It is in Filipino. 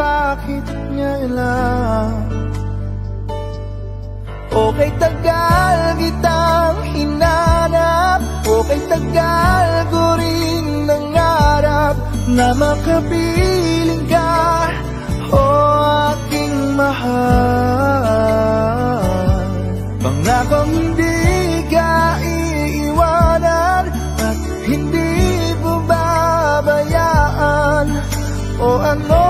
bakit niya lang Okay tagal kitang hinanap. Okay tagal ko rin nangarap Na makapiling ka O aking mahal. Pangakong hindi ka iiwanan At hindi mo babayaan. O ano